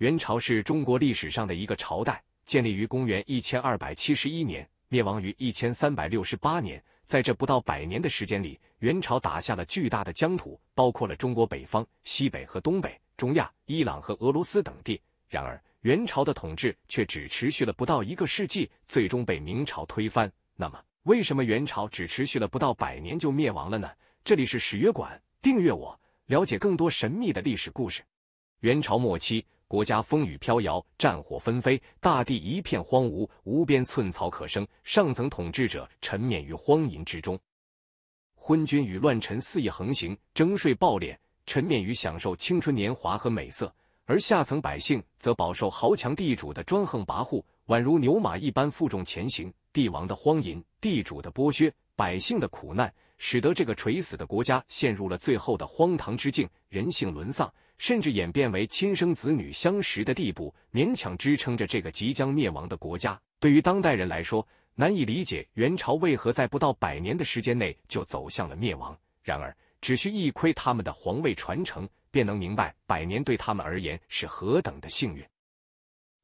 元朝是中国历史上的一个朝代，建立于公元一千二百七十一年，灭亡于一千三百六十八年。在这不到百年的时间里，元朝打下了巨大的疆土，包括了中国北方、西北和东北、中亚、伊朗和俄罗斯等地。然而，元朝的统治却只持续了不到一个世纪，最终被明朝推翻。那么，为什么元朝只持续了不到百年就灭亡了呢？这里是史约馆，订阅我，了解更多神秘的历史故事。元朝末期，国家风雨飘摇，战火纷飞，大地一片荒芜，无边寸草可生。上层统治者沉湎于荒淫之中，昏君与乱臣肆意横行，征税暴敛，沉湎于享受青春年华和美色。而下层百姓则饱受豪强地主的专横跋扈，宛如牛马一般负重前行。帝王的荒淫，地主的剥削，百姓的苦难，使得这个垂死的国家陷入了最后的荒唐之境，人性沦丧，甚至演变为亲生子女相识的地步，勉强支撑着这个即将灭亡的国家。对于当代人来说，难以理解元朝为何在不到百年的时间内就走向了灭亡。然而，只需一窥他们的皇位传承。便能明白百年对他们而言是何等的幸运。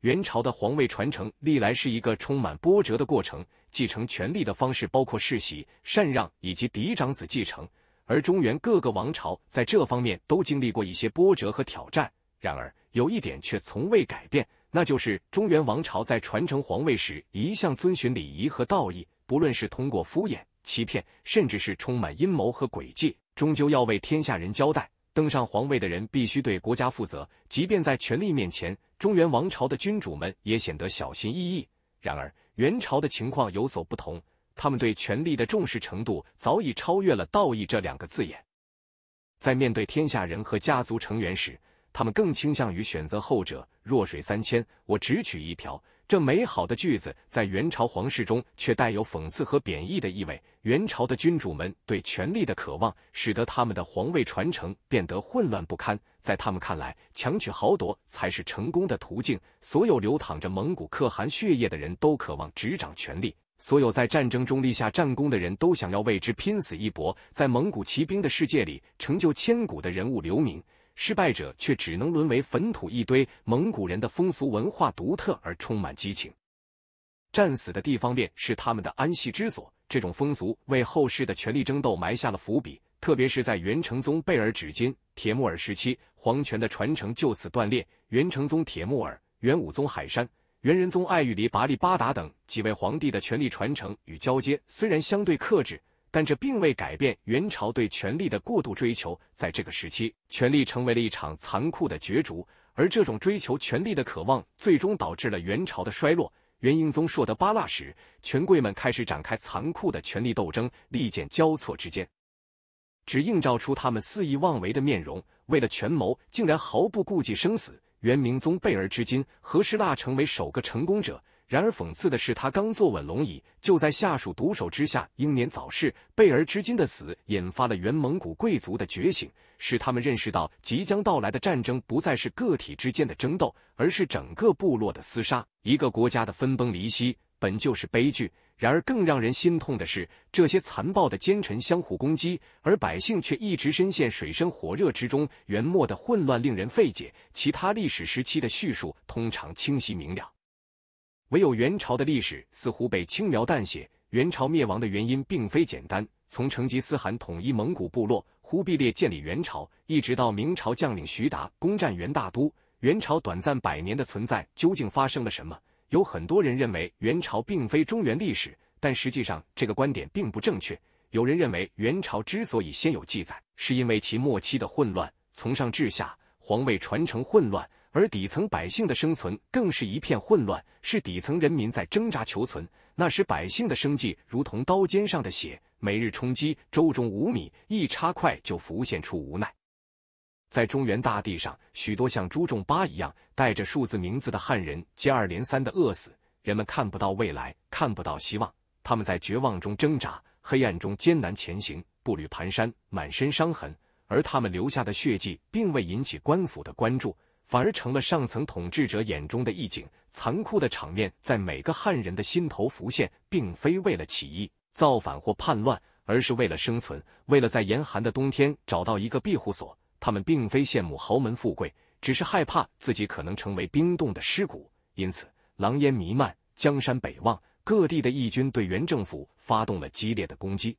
元朝的皇位传承历来是一个充满波折的过程，继承权力的方式包括世袭、禅让以及嫡长子继承，而中原各个王朝在这方面都经历过一些波折和挑战。然而，有一点却从未改变，那就是中原王朝在传承皇位时一向遵循礼仪和道义，不论是通过敷衍、欺骗，甚至是充满阴谋和诡计，终究要为天下人交代。登上皇位的人必须对国家负责，即便在权力面前，中原王朝的君主们也显得小心翼翼。然而，元朝的情况有所不同，他们对权力的重视程度早已超越了“道义”这两个字眼。在面对天下人和家族成员时，他们更倾向于选择后者。弱水三千，我只取一瓢。这美好的句子在元朝皇室中却带有讽刺和贬义的意味。元朝的君主们对权力的渴望，使得他们的皇位传承变得混乱不堪。在他们看来，强取豪夺才是成功的途径。所有流淌着蒙古可汗血液的人都渴望执掌权力；所有在战争中立下战功的人都想要为之拼死一搏，在蒙古骑兵的世界里成就千古的人物留名。失败者却只能沦为坟土一堆。蒙古人的风俗文化独特而充满激情，战死的地方便是他们的安息之所。这种风俗为后世的权力争斗埋下了伏笔，特别是在元成宗贝尔纸巾铁木儿时期，皇权的传承就此断裂。元成宗铁木儿、元武宗海山、元仁宗爱育黎拔力八达等几位皇帝的权力传承与交接，虽然相对克制。但这并未改变元朝对权力的过度追求。在这个时期，权力成为了一场残酷的角逐，而这种追求权力的渴望，最终导致了元朝的衰落。元英宗硕德八剌时，权贵们开始展开残酷的权力斗争，利剑交错之间，只映照出他们肆意妄为的面容。为了权谋，竟然毫不顾忌生死。元明宗贝儿之金和氏腊成为首个成功者。然而讽刺的是，他刚坐稳龙椅，就在下属毒手之下英年早逝。贝儿之金的死，引发了元蒙古贵族的觉醒，使他们认识到即将到来的战争不再是个体之间的争斗，而是整个部落的厮杀。一个国家的分崩离析本就是悲剧，然而更让人心痛的是，这些残暴的奸臣相互攻击，而百姓却一直深陷水深火热之中。元末的混乱令人费解，其他历史时期的叙述通常清晰明了。唯有元朝的历史似乎被轻描淡写。元朝灭亡的原因并非简单，从成吉思汗统一蒙古部落、忽必烈建立元朝，一直到明朝将领徐达攻占元大都，元朝短暂百年的存在究竟发生了什么？有很多人认为元朝并非中原历史，但实际上这个观点并不正确。有人认为元朝之所以先有记载，是因为其末期的混乱，从上至下皇位传承混乱。而底层百姓的生存更是一片混乱，是底层人民在挣扎求存。那时百姓的生计如同刀尖上的血，每日充饥，粥中无米，一插筷就浮现出无奈。在中原大地上，许多像朱重八一样带着数字名字的汉人接二连三的饿死，人们看不到未来，看不到希望，他们在绝望中挣扎，黑暗中艰难前行，步履蹒跚，满身伤痕，而他们留下的血迹并未引起官府的关注。反而成了上层统治者眼中的一景，残酷的场面在每个汉人的心头浮现，并非为了起义、造反或叛乱，而是为了生存，为了在严寒的冬天找到一个庇护所。他们并非羡慕豪门富贵，只是害怕自己可能成为冰冻的尸骨，因此狼烟弥漫，江山北望，各地的义军对原政府发动了激烈的攻击。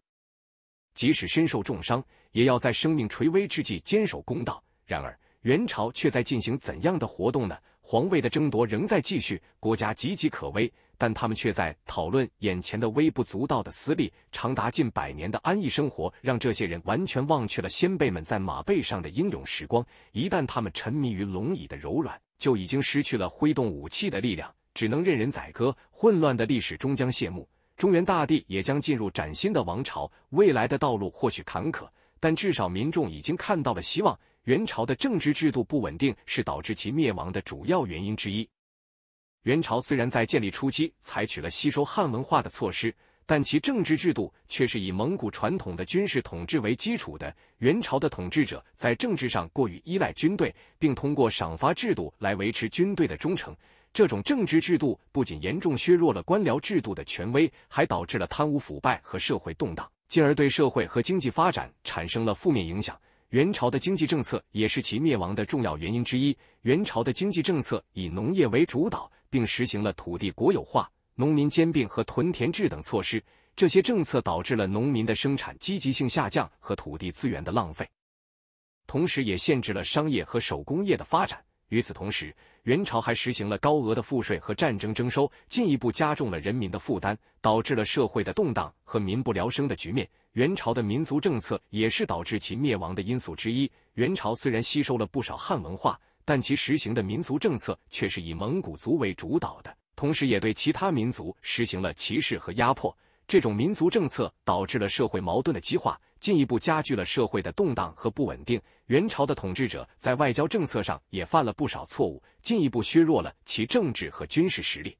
即使身受重伤，也要在生命垂危之际坚守公道。然而，元朝却在进行怎样的活动呢？皇位的争夺仍在继续，国家岌岌可危，但他们却在讨论眼前的微不足道的私利。长达近百年的安逸生活，让这些人完全忘却了先辈们在马背上的英勇时光。一旦他们沉迷于龙椅的柔软，就已经失去了挥动武器的力量，只能任人宰割。混乱的历史终将谢幕，中原大地也将进入崭新的王朝。未来的道路或许坎坷，但至少民众已经看到了希望。元朝的政治制度不稳定是导致其灭亡的主要原因之一。元朝虽然在建立初期采取了吸收汉文化的措施，但其政治制度却是以蒙古传统的军事统治为基础的。元朝的统治者在政治上过于依赖军队，并通过赏罚制度来维持军队的忠诚。这种政治制度不仅严重削弱了官僚制度的权威，还导致了贪污腐败和社会动荡，进而对社会和经济发展产生了负面影响。元朝的经济政策也是其灭亡的重要原因之一。元朝的经济政策以农业为主导，并实行了土地国有化、农民兼并和屯田制等措施。这些政策导致了农民的生产积极性下降和土地资源的浪费，同时也限制了商业和手工业的发展。与此同时，元朝还实行了高额的赋税和战争征收，进一步加重了人民的负担，导致了社会的动荡和民不聊生的局面。元朝的民族政策也是导致其灭亡的因素之一。元朝虽然吸收了不少汉文化，但其实行的民族政策却是以蒙古族为主导的，同时也对其他民族实行了歧视和压迫。这种民族政策导致了社会矛盾的激化，进一步加剧了社会的动荡和不稳定。元朝的统治者在外交政策上也犯了不少错误，进一步削弱了其政治和军事实力。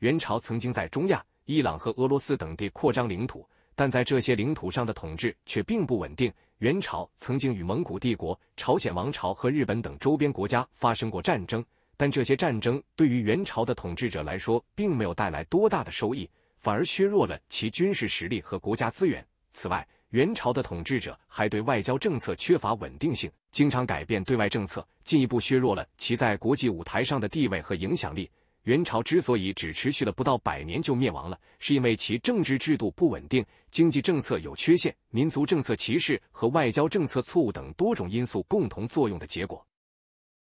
元朝曾经在中亚、伊朗和俄罗斯等地扩张领土，但在这些领土上的统治却并不稳定。元朝曾经与蒙古帝国、朝鲜王朝和日本等周边国家发生过战争，但这些战争对于元朝的统治者来说，并没有带来多大的收益。反而削弱了其军事实力和国家资源。此外，元朝的统治者还对外交政策缺乏稳定性，经常改变对外政策，进一步削弱了其在国际舞台上的地位和影响力。元朝之所以只持续了不到百年就灭亡了，是因为其政治制度不稳定、经济政策有缺陷、民族政策歧视和外交政策错误等多种因素共同作用的结果。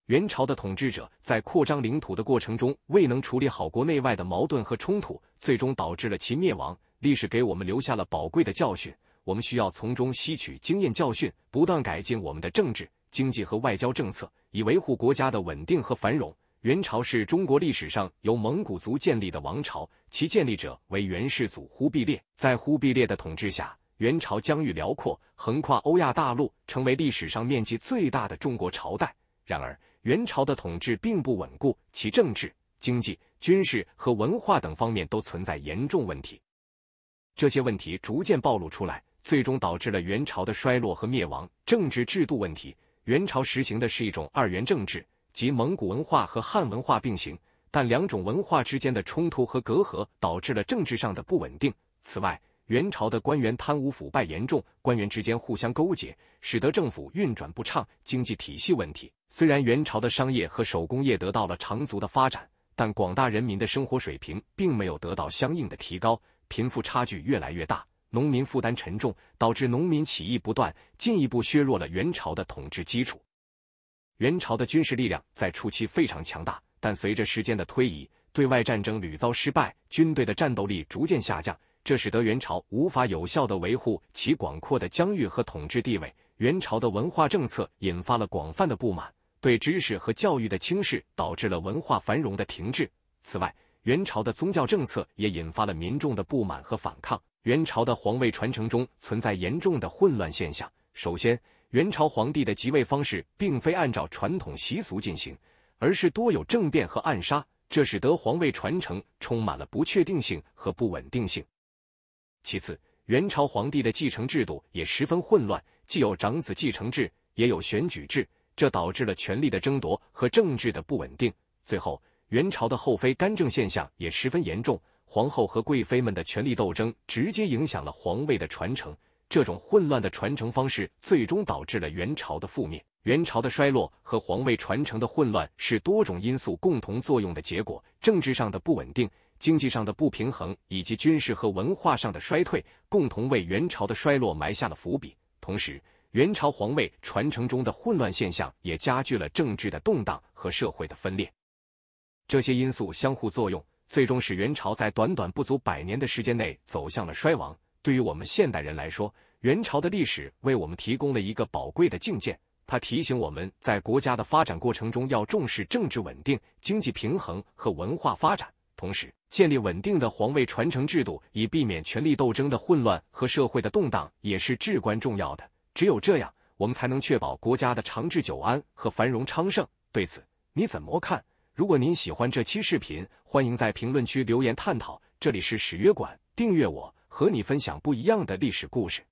元朝的统治者在扩张领土的过程中未能处理好国内外的矛盾和冲突，最终导致了其灭亡。历史给我们留下了宝贵的教训，我们需要从中吸取经验教训，不断改进我们的政治、经济和外交政策，以维护国家的稳定和繁荣。元朝是中国历史上由蒙古族建立的王朝，其建立者为元世祖忽必烈。在忽必烈的统治下，元朝疆域辽阔，横跨欧亚大陆，成为历史上面积最大的中国朝代。然而，元朝的统治并不稳固，其政治、经济、军事和文化等方面都存在严重问题。这些问题逐渐暴露出来，最终导致了元朝的衰落和灭亡。政治制度问题，元朝实行的是一种二元政治，即蒙古文化和汉文化并行，但两种文化之间的冲突和隔阂导致了政治上的不稳定。此外，元朝的官员贪污腐败严重，官员之间互相勾结，使得政府运转不畅。经济体系问题，虽然元朝的商业和手工业得到了长足的发展，但广大人民的生活水平并没有得到相应的提高，贫富差距越来越大，农民负担沉重，导致农民起义不断，进一步削弱了元朝的统治基础。元朝的军事力量在初期非常强大，但随着时间的推移，对外战争屡遭失败，军队的战斗力逐渐下降。这使得元朝无法有效地维护其广阔的疆域和统治地位。元朝的文化政策引发了广泛的不满，对知识和教育的轻视导致了文化繁荣的停滞。此外，元朝的宗教政策也引发了民众的不满和反抗。元朝的皇位传承中存在严重的混乱现象。首先，元朝皇帝的即位方式并非按照传统习俗进行，而是多有政变和暗杀，这使得皇位传承充满了不确定性和不稳定性。其次，元朝皇帝的继承制度也十分混乱，既有长子继承制，也有选举制，这导致了权力的争夺和政治的不稳定。最后，元朝的后妃干政现象也十分严重，皇后和贵妃们的权力斗争直接影响了皇位的传承。这种混乱的传承方式，最终导致了元朝的覆灭。元朝的衰落和皇位传承的混乱是多种因素共同作用的结果，政治上的不稳定、经济上的不平衡以及军事和文化上的衰退，共同为元朝的衰落埋下了伏笔。同时，元朝皇位传承中的混乱现象也加剧了政治的动荡和社会的分裂。这些因素相互作用，最终使元朝在短短不足百年的时间内走向了衰亡。对于我们现代人来说，元朝的历史为我们提供了一个宝贵的镜鉴。它提醒我们在国家的发展过程中要重视政治稳定、经济平衡和文化发展，同时建立稳定的皇位传承制度，以避免权力斗争的混乱和社会的动荡，也是至关重要的。只有这样，我们才能确保国家的长治久安和繁荣昌盛。对此，你怎么看？如果您喜欢这期视频，欢迎在评论区留言探讨。这里是史约馆，订阅我，和你分享不一样的历史故事。